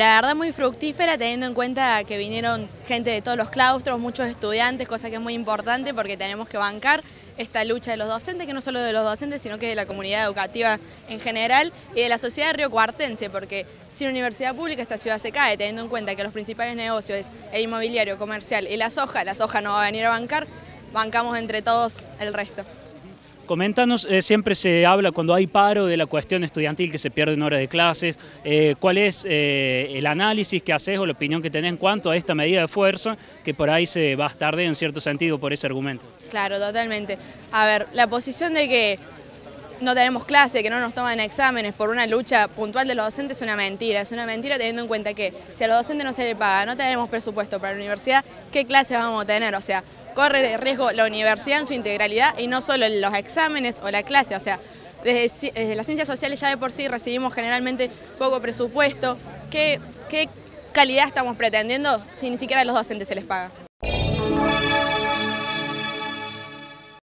La verdad muy fructífera teniendo en cuenta que vinieron gente de todos los claustros, muchos estudiantes, cosa que es muy importante porque tenemos que bancar esta lucha de los docentes, que no solo de los docentes, sino que de la comunidad educativa en general y de la sociedad de Río Cuartense, porque sin universidad pública esta ciudad se cae, teniendo en cuenta que los principales negocios es el inmobiliario, comercial y la soja, la soja no va a venir a bancar, bancamos entre todos el resto. Coméntanos, eh, siempre se habla cuando hay paro de la cuestión estudiantil que se pierden horas de clases, eh, ¿cuál es eh, el análisis que haces o la opinión que tenés en cuanto a esta medida de fuerza que por ahí se bastarde en cierto sentido por ese argumento? Claro, totalmente. A ver, la posición de que no tenemos clase, que no nos toman exámenes por una lucha puntual de los docentes es una mentira. Es una mentira teniendo en cuenta que si a los docentes no se les paga, no tenemos presupuesto para la universidad, ¿qué clases vamos a tener? O sea, corre riesgo la universidad en su integralidad y no solo los exámenes o la clase, o sea, desde, las ciencias sociales ya de por sí recibimos generalmente poco presupuesto, ¿qué, qué calidad estamos pretendiendo si ni siquiera a los docentes se les paga?